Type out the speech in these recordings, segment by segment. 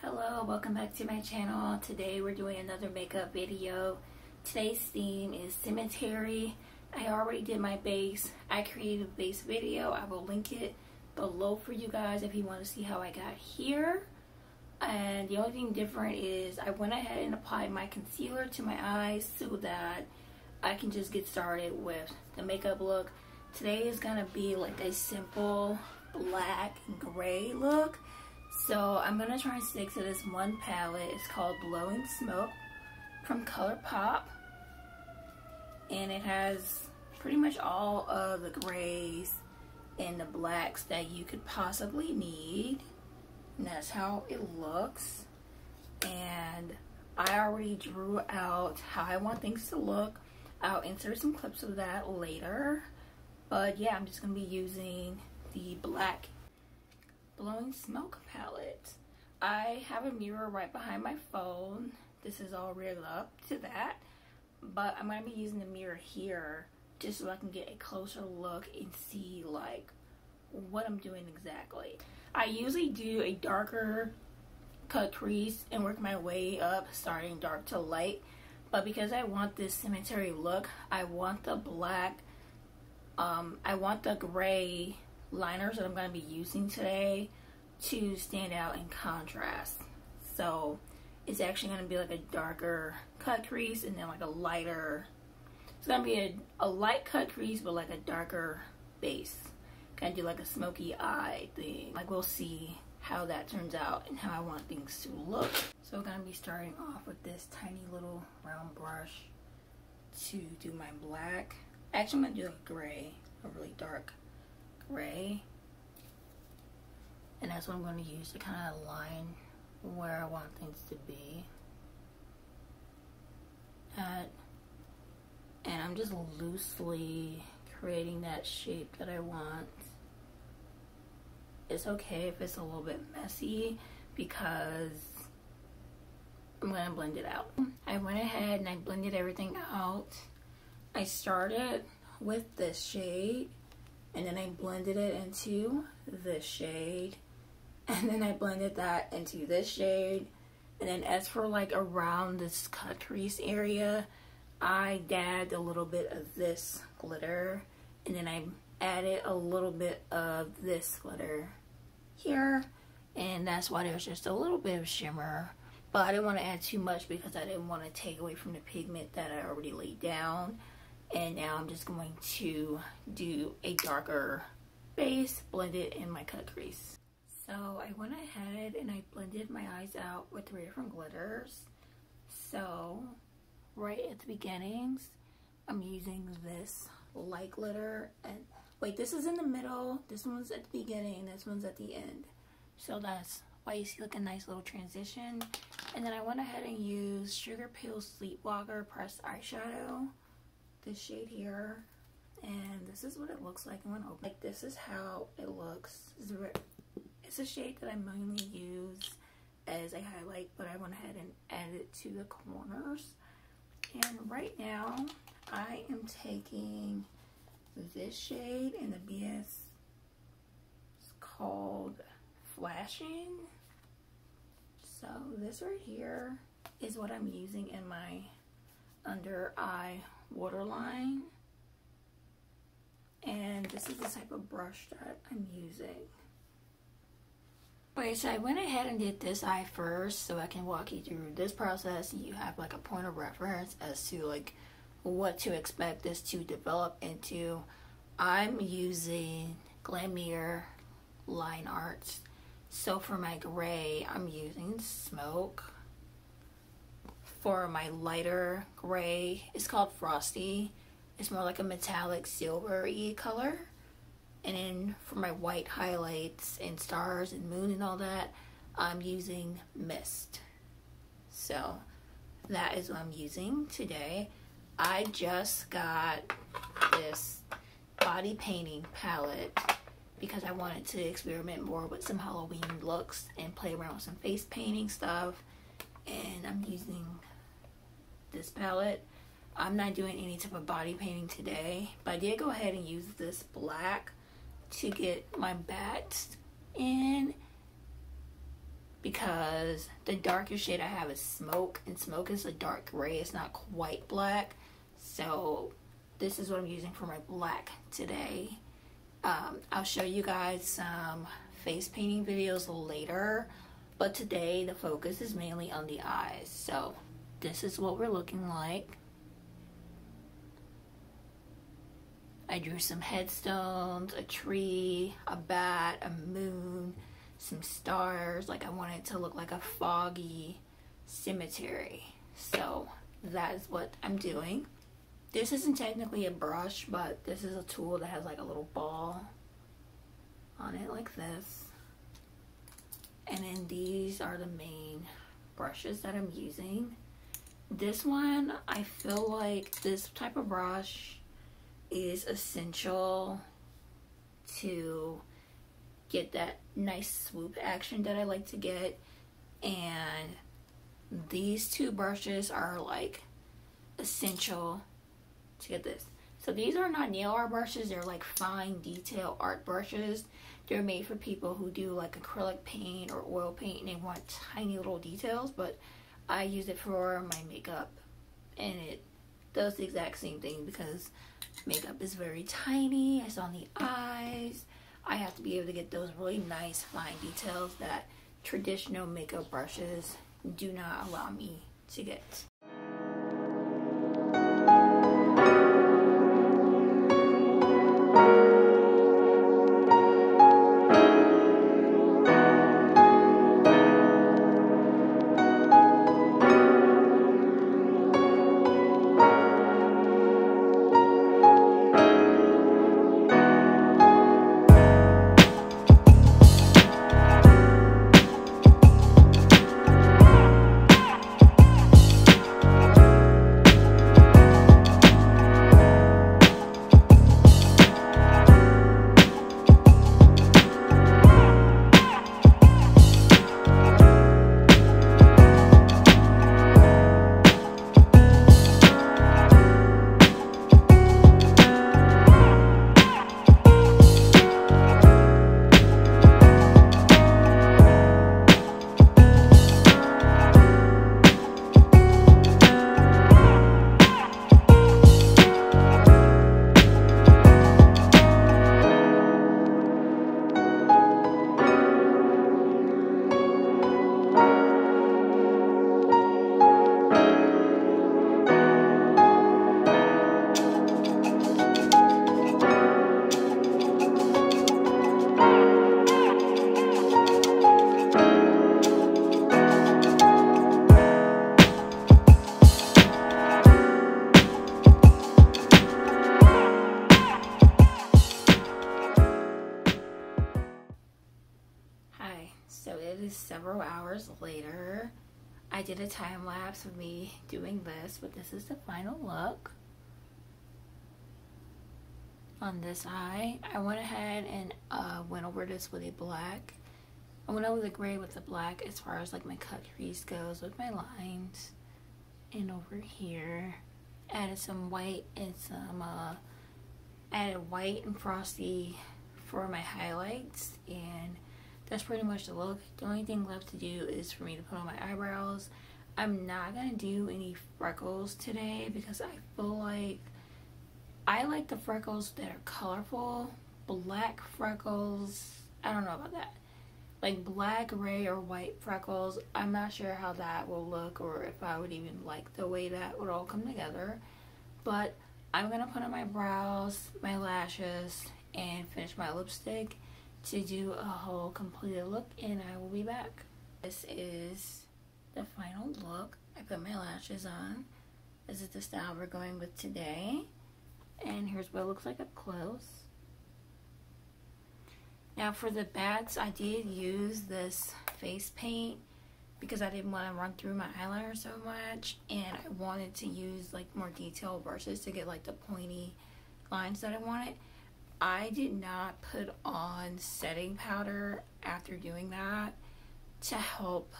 Hello, welcome back to my channel. Today we're doing another makeup video. Today's theme is cemetery. I already did my base. I created a base video. I will link it below for you guys if you want to see how I got here. And the only thing different is I went ahead and applied my concealer to my eyes so that I can just get started with the makeup look. Today is to be like a simple black and gray look. So I'm to try and stick to this one palette. It's called Blowing Smoke from ColourPop. And it has pretty much all of the grays and the blacks that you could possibly need. And that's how it looks. And I already drew out how I want things to look. I'll insert some clips of that later. But yeah, I'm just going to be using the black blowing smoke palette. I have a mirror right behind my phone. This is all reared up to that. But I'm going to be using the mirror here just so I can get a closer look and see like what I'm doing exactly. I usually do a darker cut crease and work my way up starting dark to light but because I want this cemetery look I want the black um, I want the gray liners that I'm going to be using today to stand out in contrast so it's actually going to be like a darker cut crease and then like a lighter it's going to be a, a light cut crease but like a darker base kind of do like a smoky eye thing. Like we'll see how that turns out and how I want things to look. So I'm going to be starting off with this tiny little round brush to do my black. Actually, I'm going to do a gray, a really dark gray. And that's what I'm going to use to kind of line where I want things to be. At, and I'm just loosely creating that shape that I want. It's okay if it's a little bit messy because I'm to blend it out. I went ahead and I blended everything out. I started with this shade and then I blended it into this shade and then I blended that into this shade and then as for like around this cut crease area I dabbed a little bit of this glitter and then I added a little bit of this glitter here and that's why there's just a little bit of shimmer. But I didn't want to add too much because I didn't want to take away from the pigment that I already laid down and now I'm just going to do a darker base blend it in my cut crease. So I went ahead and I blended my eyes out with three different glitters. So right at the beginnings I'm using this light glitter. And wait this is in the middle. This one's at the beginning. This one's at the end. So that's why you see like a nice little transition. And then I went ahead and used Sugar Pill Sleepwalker pressed eyeshadow this shade here and this is what it looks like when open like this is how it looks it's a shade that I mainly use as a highlight but I went ahead and added it to the corners and right now I am taking this shade in the BS. It's called Flashing. So this right here is what I'm using in my under eye waterline. And this is the type of brush that I'm using. Okay, so I went ahead and did this eye first so I can walk you through this process. You have like a point of reference as to like what to expect this to develop into. I'm using Glamierre line arts. So for my gray, I'm using Smoke. For my lighter gray, it's called Frosty. It's more like a metallic silvery color. And then for my white highlights and stars and moon and all that, I'm using Mist. So that is what I'm using today. I just got this body painting palette because I wanted to experiment more with some Halloween looks and play around with some face painting stuff. And I'm using this palette. I'm not doing any type of body painting today, but I did go ahead and use this black to get my bats in because the darkest shade I have is smoke and smoke is a dark gray. It's not quite black. So this is what I'm using for my black today. Um, I'll show you guys some face painting videos later but today the focus is mainly on the eyes. So this is what we're looking like I drew some headstones, a tree, a bat, a moon, some stars. Like I wanted it to look like a foggy cemetery. So that is what I'm doing. This isn't technically a brush, but this is a tool that has like a little ball on it like this. And then these are the main brushes that I'm using. This one, I feel like this type of brush is essential to get that nice swoop action that I like to get. And these two brushes are like essential to get this. So these are not nail art brushes, they're like fine detail art brushes. They're made for people who do like acrylic paint or oil paint and they want tiny little details, but I use it for my makeup and it does the exact same thing because makeup is very tiny. It's on the eyes. I have to be able to get those really nice fine details that traditional makeup brushes do not allow me to get. Several hours later. I did a time lapse of me doing this, but this is the final look on this eye. I went ahead and uh, went over this with a black. I went over the gray with the black as far as like my cut crease goes with my lines. And over here, added some white and some, uh, added white and frosty for my highlights and that's pretty much the look. The only thing left to do is for me to put on my eyebrows. I'm not going to do any freckles today because I feel like I like the freckles that are colorful. Black freckles, I don't know about that. Like black, gray, or white freckles, I'm not sure how that will look or if I would even like the way that would all come together. But I'm going to put on my brows, my lashes, and finish my lipstick to do a whole completed look and I will be back. This is the final look. I put my lashes on. This is the style we're going with today. And here's what it looks like up close. Now for the bats, I did use this face paint because I didn't want to run through my eyeliner so much and I wanted to use like more detailed brushes to get like the pointy lines that I wanted. I did not put on setting powder after doing that to help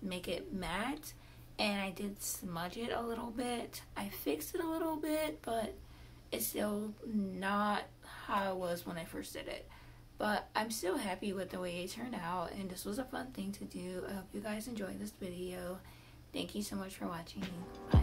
make it matte and I did smudge it a little bit. I fixed it a little bit but it's still not how it was when I first did it. But I'm still happy with the way it turned out, and this was a fun thing to do. I hope you guys enjoyed this video. Thank you so much for watching. Bye.